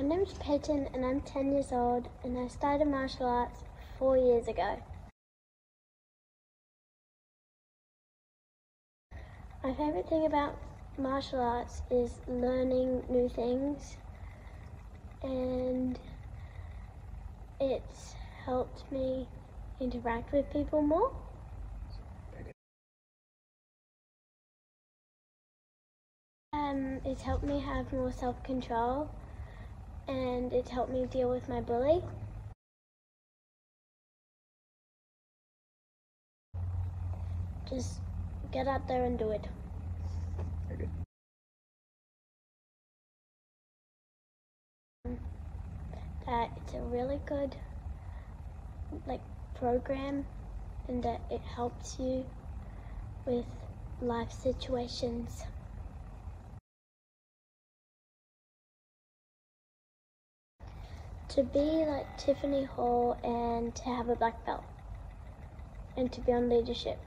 My name is Peyton and I'm 10 years old and I started martial arts four years ago. My favourite thing about martial arts is learning new things and it's helped me interact with people more. Um, it's helped me have more self-control and it helped me deal with my bully. Just get out there and do it. That it's a really good like program and that it helps you with life situations. To be like Tiffany Hall and to have a black belt and to be on leadership.